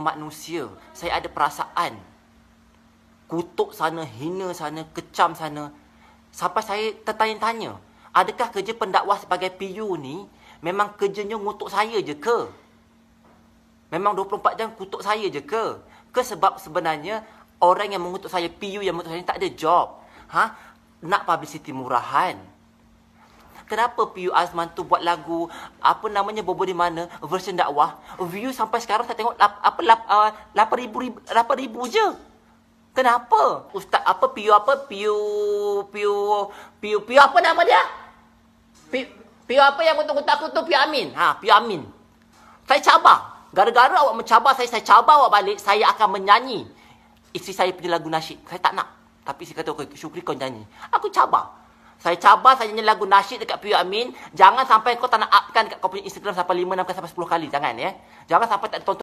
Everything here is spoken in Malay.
pemanusia. Saya ada perasaan. Kutuk sana, hina sana, kecam sana. Sampai saya tertanya-tanya. Adakah kerja pendakwah sebagai PU ni memang kerjanya ngutuk saya je ke? Memang 24 jam kutuk saya je ke? Ke sebab sebenarnya orang yang mengutuk saya, PU yang mengutuk saya tak ada job. Ha? Nak publicity murahan. Kenapa PU Azman tu buat lagu apa namanya bobo di mana version dakwah view sampai sekarang saya tengok lap, apa lap, uh, 8000 8000 je. Kenapa? Ustaz apa PU apa PU PU PU PU apa nama dia? PU, apa yang untuk aku tu PU Amin. Ha, PU Amin. Saya cabar. Gara-gara awak mencabar saya, saya cabar awak balik, saya akan menyanyi. Isteri saya punya lagu nasyid. Saya tak nak. Tapi saya kata, okay, syukri kau nyanyi. Aku cabar. Saya cabar saya nyanyi lagu nasyid dekat Piyu Amin. Jangan sampai kau tak nak upkan dekat kau punya Instagram sampai 5, 6 sampai 10 kali. Jangan ya. Jangan sampai tak tonton.